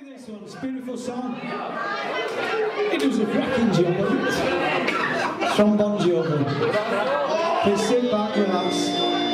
This one, it's a beautiful song. It was a cracking job. From Bon Jovi. Just sit back, relax.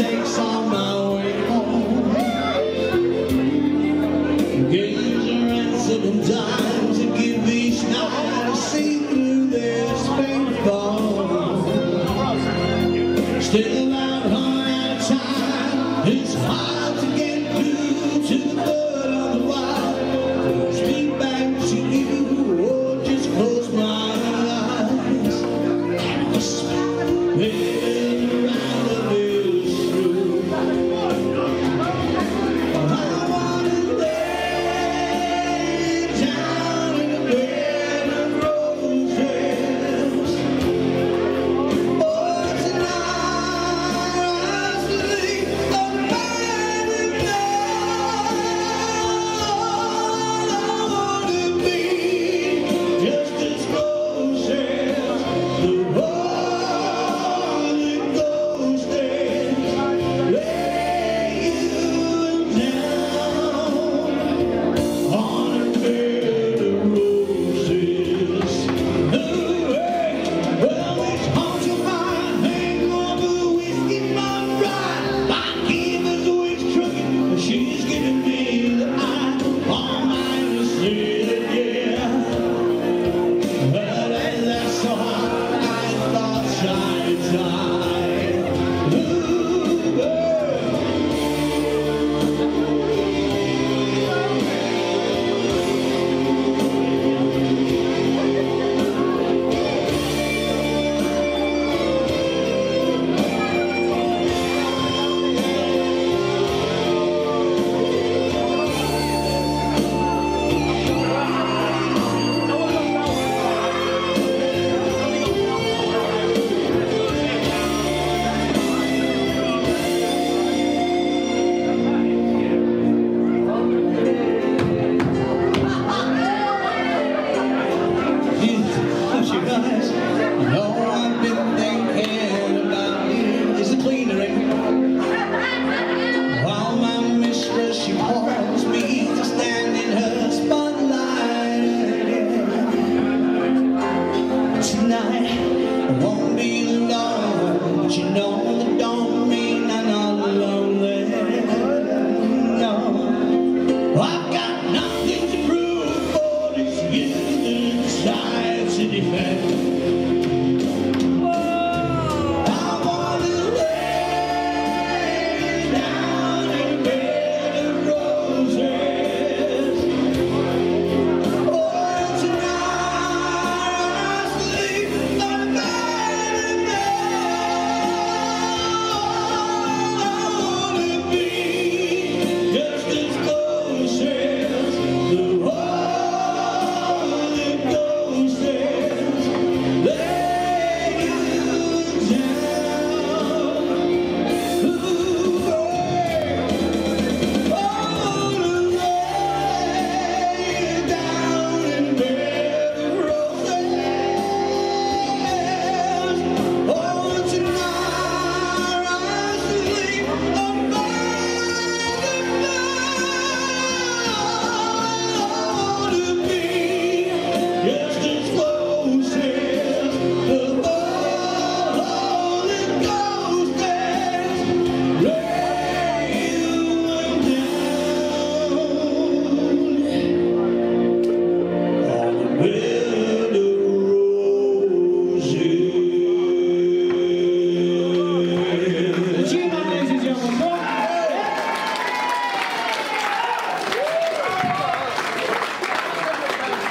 mistakes on my way home. Games are answered and died.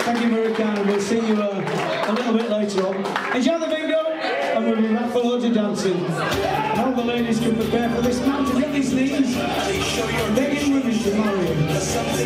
Thank you, Maricana. We'll see you uh, a little bit later on. Enjoy the bingo, and we'll be back for loads of dancing. Now the ladies can prepare for this man to get these knees. Begging women to marry him.